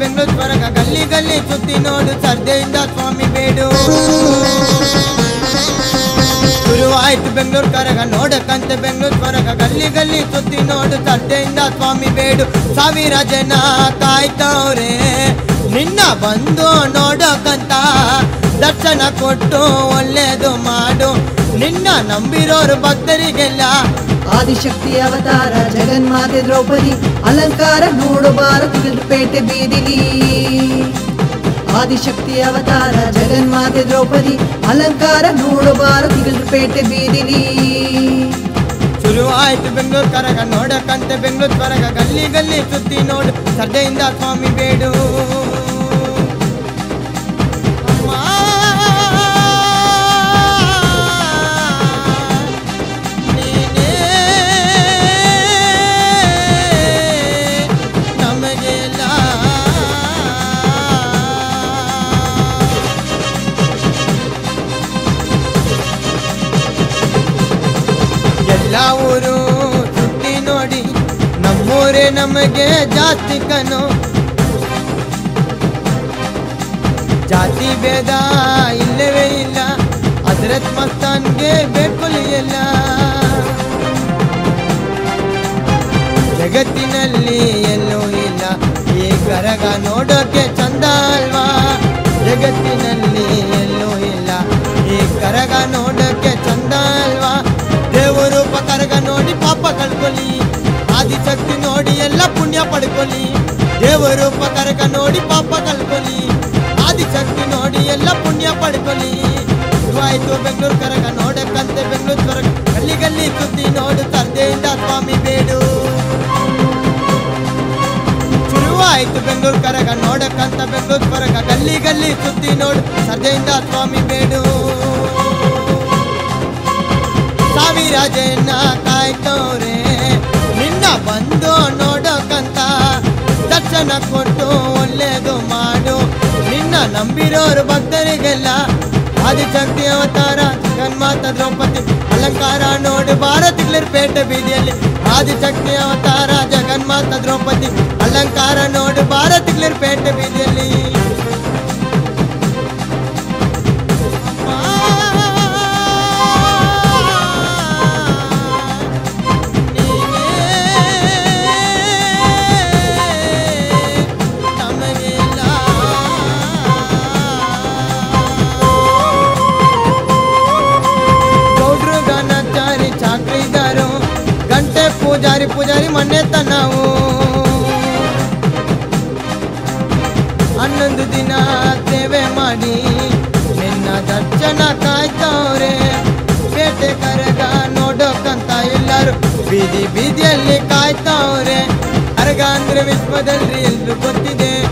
ಬೆಂಗಳೂರು ಸ್ವರಗ ಗಲ್ಲಿ ಗಲ್ಲಿ ಸುತ್ತಿ ನೋಡು, ಸರ್ದೆಯಿಂದ ಸ್ವಾಮಿ ಬೇಡು. ಶುರುವಾಯ್ತು ಬೆಂಗಳೂರು ಕರಗ, ನೋಡಕ್ಕಂತೆ ಬೆಂಗಳೂರು ಸ್ವರಗ ಗಲ್ಲಿ ಗಲ್ಲಿ ಸುತ್ತಿ ನೋಡು, ಸರ್ದೆಯಿಂದ ಸ್ವಾಮಿ ಬೇಡು. ಸಾವಿರ ಜನ ಕಾಯ್ತವ್ರೆ ನಿನ್ನ ಬಂದು ನೋಡಕ್ಕಂತ ದರ್ಶನ ಕೊಟ್ಟು ಒಳ್ಳೇದು ಮಾಡು. ನಿನ್ನ ನಂಬಿರೋರು ಭಕ್ತರಿಗೆಲ್ಲ ಆದಿಶಕ್ತಿ ಅವತಾರ ಜಗನ್ಮಾತೆ ದ್ರೌಪದಿ ಅಲಂಕಾರ ನೋಡಬಾರದು ಪೇಟೆ ಬೀದಿಲಿ. ಆದಿಶಕ್ತಿ ಅವತಾರ ಜಗನ್ಮಾತೆ ದ್ರೌಪದಿ ಅಲಂಕಾರ ನೋಡಬಾರದು ಪೇಟೆ ಬೀದಿಲಿ. ಶುರುವಾಯ್ತು ಬೆಂಗಳೂರು ಕರಗ ನೋಡಕ್ಕಂತೆ ಬೆಂಗಳೂರು ಕರಗ ಗಲ್ಲಿ ಗಲ್ಲಿ ಸುದ್ದಿ ನೋಡು ಸರ್ದೆಯಿಂದ ಸ್ವಾಮಿ ಬೇಡು. ಎಲ್ಲ ತುಟ್ಟಿ ನೋಡಿ, ನಮ್ಮೂರೇ ನಮಗೆ ಜಾತಿ ಕನು ಜಾತಿ ಭೇದ ಇಲ್ಲವೇ ಇಲ್ಲ, ಹಜರತ್ ಮಸ್ತಾನ್ಗೆ ಬೇಕುಲಿಯಲ್ಲ ಜಗತ್ತಿನಲ್ಲಿ ಎಲ್ಲೂ ಇಲ್ಲ, ಈ ಕರಗ ನೋಡೋಕೆ ಚಂದ ಅಲ್ವಾ? ಜಗತ್ತಿನಲ್ಲಿ ದೇವರು ಪಕರಕ ನೋಡಿ ಪಾಪ ಕಳ್ಕೊಳ್ಳಿ ಆದಿಶಕ್ತಿ ನೋಡಿ ಎಲ್ಲ ಪುಣ್ಯ ಪಡ್ಕೊಳ್ಳಿ ಆಯ್ತು ಬೆಂಗಳೂರು ಕರಗ ನೋಡಕ್ಕಂತೆ ಬೆಂಗಳೂರು ಕರಗ ಗಲ್ಲಿ ಗಲ್ಲಿ ಸುದ್ದಿ ನೋಡು, ತಂದೆಯಿಂದ ಸ್ವಾಮಿ ಬೇಡು. ಶುರುವಾಯ್ತು ಬೆಂಗಳೂರು ಕರಗ ನೋಡಕ್ಕಂತ ಬೆಂಗಳೂರು ಕರಗ ಗಲ್ಲಿ ಗಲ್ಲಿ ಸುದ್ದಿ ನೋಡು ಸರ್ದೆಯಿಂದ ಸ್ವಾಮಿ ಬೇಡು. ಸಾವಿರ ಜನ ಕಾಯ್ತವ್ರೆ, ನಿನ್ನ ಬಂದು ನೋಡೋಕಂತ ದರ್ಶನ ಕೊಟ್ಟು, ಒಳ್ಳೇದು ಮಾಡು. ನಿನ್ನ ನಂಬಿರೋರು ಭಕ್ತರಿಗೆಲ್ಲ ಆದಿಶಕ್ತಿ ಅವತಾರ, ಜಗನ್ಮಾತ, ದ್ರೌಪದಿ, ಅಲಂಕಾರ ನೋಡು ಭಾರತಿಗ್ಲರ್ ಪೇಟೆ ಬೀದಿಯಲ್ಲಿ. ಆದಿಶಕ್ತಿ ಅವತಾರ, ಜಗನ್ಮಾತ, ದ್ರೌಪದಿ, ಅಲಂಕಾರ ನೋಡು ಭಾರತಿಗ್ಲರ್ ಪೇಟೆ ಬೀದಿಯಲ್ಲಿ. ಹನ್ನೊಂದು ದಿನ ಸೇವೆ ಮಾಡಿ. ನಿನ್ನ ದರ್ಶನ ಕಾಯ್ತವ್ರೆ. ಬೇಟೆ ಕರಗ ನೋಡೋಕಂತ ಎಲ್ಲರೂ ಬೀದಿ ಬೀದಿಯಲ್ಲಿ ಕಾಯ್ತವ್ರೆ. ಅರಗ ಅಂದ್ರೆ ವಿಶ್ವದಲ್ಲಿ ಎಲ್ರು ಗೊತ್ತಿದೆ.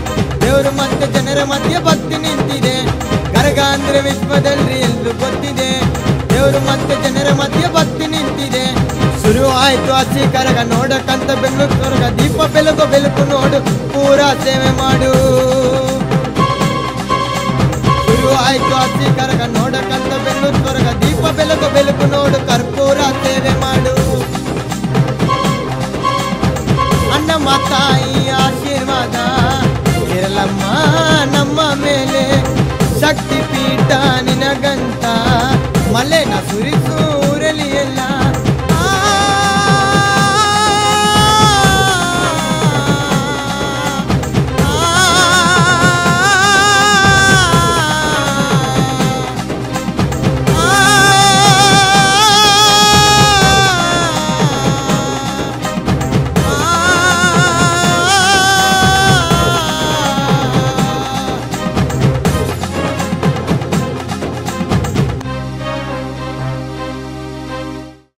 ದೇವರು ಮತ್ತೆ ಜನರ ಮಧ್ಯ ಭಕ್ತಿ ನಿಂತಿದೆ. ಕರಗ ಅಂದ್ರೆ ವಿಶ್ವದಲ್ಲಿ ಎಲ್ರು ಗೊತ್ತಿದೆ. ದೇವರು ಮತ್ತೆ ಜನರ ಮಧ್ಯ ಭಕ್ತಿ ನಿಂತಿದೆ. ಶುರು ಆಯ್ತು ಹಸಿ ಕರಗ ನೋಡಕ್ಕಂತ ಬೆಂಗಳೂರು ಕರಗ ದೀಪ ಬೆಳಕು ಬೆಳಕು ನೋಡು. ಪೂರಾ ಸೇವೆ ಮಾಡು. ಹತ್ತಿ ಕರಗ ನೋಡ ಕಂದ ಬೆಲ್ಲು ತೊರಗ ದೀಪ ಬೆಲಗು ಬೆಲುಗು ನೋಡು ಕರ್ಪೂರ ಸೇವೆ ಮಾಡು ನಮ್ಮ ತಾಯಿ ಆಶೀರ್ವಾದ ಇರಲಮ್ಮ ನಮ್ಮ ಮೇಲೆ ಶಕ್ತಿ